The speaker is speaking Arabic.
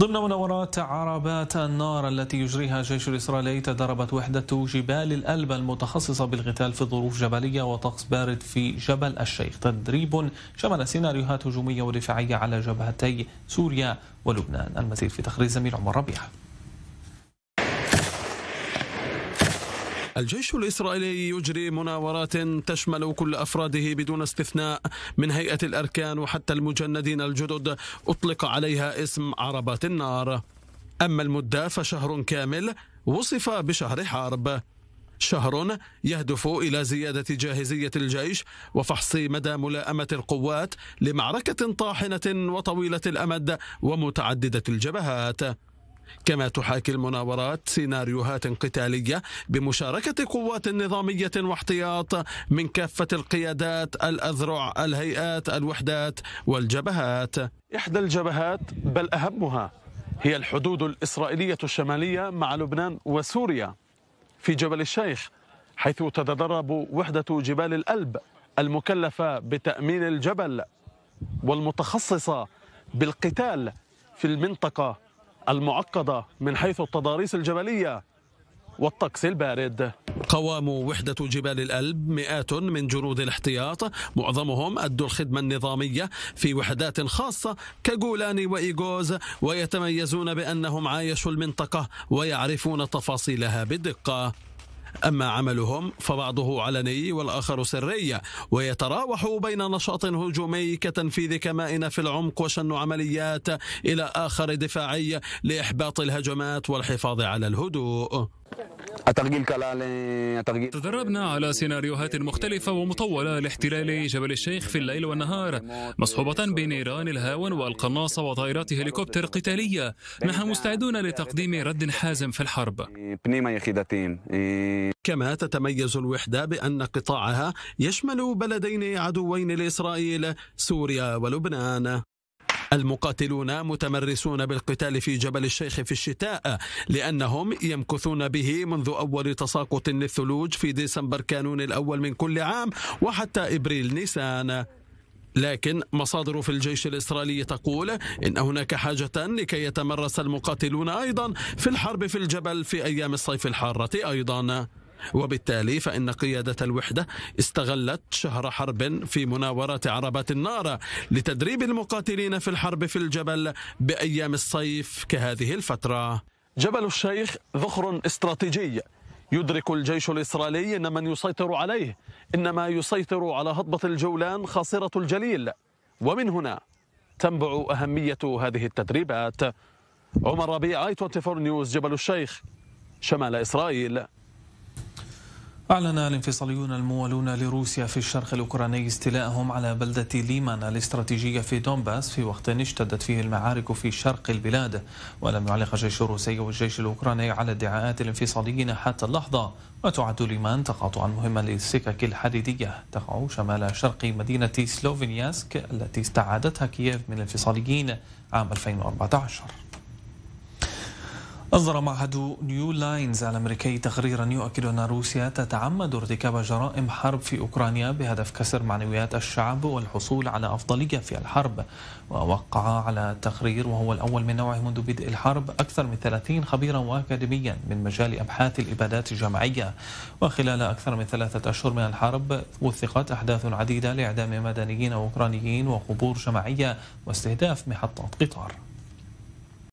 ضمن مناورات عربات النار التي يجريها الجيش الإسرائيلي تدربت وحدة جبال الألب المتخصصة بالقتال في ظروف جبلية وطقس بارد في جبل الشيخ. تدريب شمل سيناريوهات هجومية ودفاعية على جبهتي سوريا ولبنان. المزيد في تقرير زميل عمر ربيع الجيش الإسرائيلي يجري مناورات تشمل كل أفراده بدون استثناء من هيئة الأركان وحتى المجندين الجدد. أطلق عليها اسم عربات النار. أما المدة فشهر كامل وصف بشهر حرب. شهر يهدف إلى زيادة جاهزية الجيش وفحص مدى ملائمة القوات لمعركة طاحنة وطويلة الأمد ومتعددة الجبهات. كما تحاكي المناورات سيناريوهات قتالية بمشاركة قوات نظامية واحتياط من كافة القيادات الأذرع الهيئات الوحدات والجبهات. إحدى الجبهات بل أهمها هي الحدود الإسرائيلية الشمالية مع لبنان وسوريا. في جبل الشيخ حيث تتدرب وحدة جبال الألب المكلفة بتأمين الجبل والمتخصصة بالقتال في المنطقة. المعقدة من حيث التضاريس الجبلية والطقس البارد. قوام وحدة جبال الألب مئات من جنود الاحتياط معظمهم أدوا الخدمة النظامية في وحدات خاصة كجولاني وإيغوز ويتميزون بأنهم عايشوا المنطقة ويعرفون تفاصيلها بدقة أما عملهم فبعضه علني والآخر سري ويتراوح بين نشاط هجومي كتنفيذ كمائن في العمق وشن عمليات إلى آخر دفاعي لإحباط الهجمات والحفاظ على الهدوء. تدربنا على سيناريوهات مختلفة ومطولة لاحتلال جبل الشيخ في الليل والنهار مصحوبة بنيران الهاون والقناصة وطائرات هليكوبتر قتالية. نحن مستعدون لتقديم رد حازم في الحرب. كما تتميز الوحدة بأن قطاعها يشمل بلدين عدوين لإسرائيل سوريا ولبنان. المقاتلون متمرسون بالقتال في جبل الشيخ في الشتاء لأنهم يمكثون به منذ أول تساقط للثلوج في ديسمبر كانون الأول من كل عام وحتى إبريل نيسان. لكن مصادر في الجيش الإسرائيلي تقول إن هناك حاجة لكي يتمرس المقاتلون أيضا في الحرب في الجبل في أيام الصيف الحارة أيضا. وبالتالي فإن قيادة الوحدة استغلت شهر حرب في مناورة عربات النار لتدريب المقاتلين في الحرب في الجبل بأيام الصيف كهذه الفترة. جبل الشيخ ذخر استراتيجي. يدرك الجيش الإسرائيلي أن من يسيطر عليه إنما يسيطر على هضبة الجولان خاصرة الجليل. ومن هنا تنبع أهمية هذه التدريبات. عمر ربيع اي 24 نيوز جبل الشيخ. شمال إسرائيل. أعلن الانفصاليون الموالون لروسيا في الشرق الأوكراني استيلاءهم على بلدة ليمان الاستراتيجية في دونباس في وقت اشتدت فيه المعارك في شرق البلاد ولم يعلق الجيش الروسي والجيش الأوكراني على ادعاءات الانفصاليين حتى اللحظة وتعد ليمان تقاطعا مهما للسكك الحديدية. تقع شمال شرق مدينة سلوفيانسك التي استعادتها كييف من الانفصاليين عام 2014 أصدر معهد نيو لاينز الأمريكي تقريرا يؤكد أن روسيا تتعمد ارتكاب جرائم حرب في أوكرانيا بهدف كسر معنويات الشعب والحصول على أفضلية في الحرب. ووقع على تقرير وهو الأول من نوعه منذ بدء الحرب أكثر من 30 خبيرا وأكاديميا من مجال أبحاث الإبادات الجماعية. وخلال أكثر من ثلاثة أشهر من الحرب وثقت أحداث عديدة لإعدام مدنيين أوكرانيين وقبور جماعية واستهداف محطات قطار.